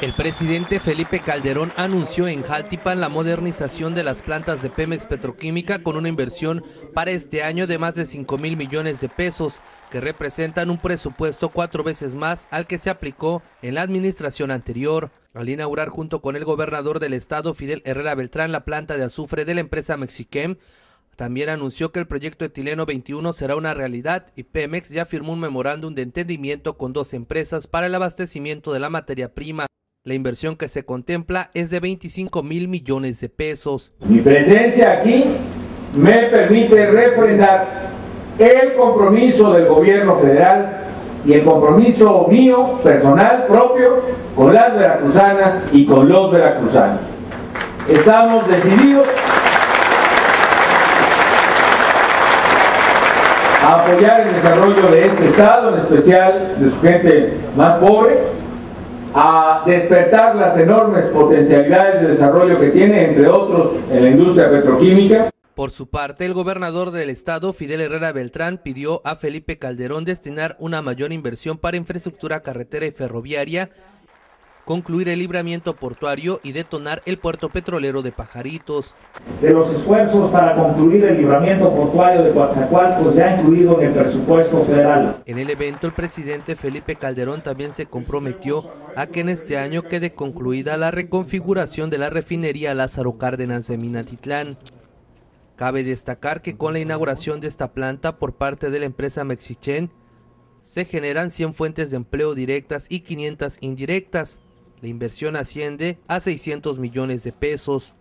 El presidente Felipe Calderón anunció en Jaltipan la modernización de las plantas de Pemex Petroquímica con una inversión para este año de más de 5 mil millones de pesos, que representan un presupuesto cuatro veces más al que se aplicó en la administración anterior. Al inaugurar junto con el gobernador del estado Fidel Herrera Beltrán la planta de azufre de la empresa Mexiquem, también anunció que el proyecto etileno 21 será una realidad y Pemex ya firmó un memorándum de entendimiento con dos empresas para el abastecimiento de la materia prima. La inversión que se contempla es de 25 mil millones de pesos. Mi presencia aquí me permite refrendar el compromiso del gobierno federal y el compromiso mío, personal, propio, con las veracruzanas y con los veracruzanos. Estamos decididos a apoyar el desarrollo de este Estado, en especial de su gente más pobre, a despertar las enormes potencialidades de desarrollo que tiene, entre otros, en la industria petroquímica. Por su parte, el gobernador del estado, Fidel Herrera Beltrán, pidió a Felipe Calderón destinar una mayor inversión para infraestructura carretera y ferroviaria concluir el libramiento portuario y detonar el puerto petrolero de Pajaritos. De los esfuerzos para concluir el libramiento portuario de Coatzacoalcos ya incluido en el presupuesto federal. En el evento, el presidente Felipe Calderón también se comprometió a que en este año quede concluida la reconfiguración de la refinería Lázaro Cárdenas de Minatitlán. Cabe destacar que con la inauguración de esta planta por parte de la empresa Mexichen, se generan 100 fuentes de empleo directas y 500 indirectas, la inversión asciende a 600 millones de pesos.